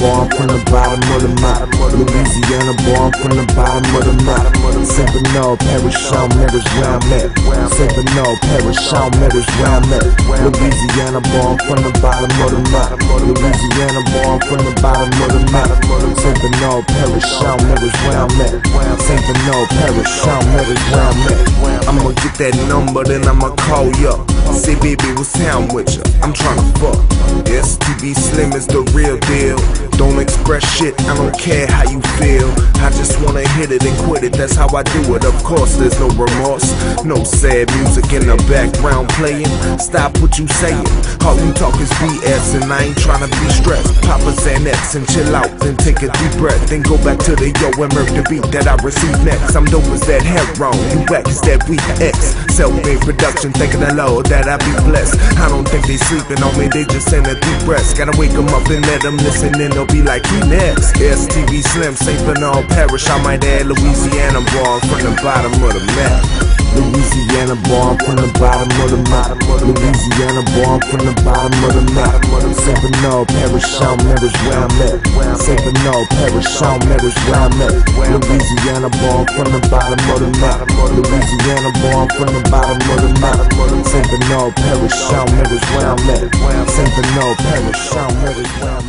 boy, I'm from the bottom of the map. Louisiana I'm from the bottom of the map. Seminole, oh, Paris, Shawn Meadows, where I'm at. Seminole, oh, Paris, Shawn Meadows, where I'm at. Louisiana I'm from the bottom of the map. Louisiana I'm from the bottom of the map. Seminole, oh, Paris, Shawn Meadows, where I'm at. Seminole, Paris, Shawn Meadows, where I'm at. I'ma get that number, then I'ma call ya. Say, baby, what's town with ya? I'm tryna fuck. STB Slim is the real deal. Don't express shit, I don't care how you feel. I just wanna hit it and quit it, that's how I do it. Of course, there's no remorse, no sad music in the background playing. Stop what you saying, all you talk is BS, and I ain't tryna be stressed. Pop a Xanax and chill out, then take a deep breath, then go back to the yo and the beat that I receive next. I'm dope as that heroin, you whack as that weak X. Self-made production, thanking the Lord that I be blessed. I don't think they sleeping on me, they just in a deep rest. Gotta wake them up and let them listen, and they'll be like, he next. STB Slim, St. Bernard Parish, I might add Louisiana boy from the bottom of the map. Louisiana I'm from the bottom of the map. Louisiana I'm from the bottom of the map. Seminole, Paris, Shawn Meadows, where I'm at. Seminole, Paris, Shawn Meadows, where I'm at. Boy, from the bottom of the map. Louisiana I'm from the bottom of the map. Seminole, Paris, Shawn Meadows, where I'm at. Seminole, Paris, Shawn Meadows, where I'm at.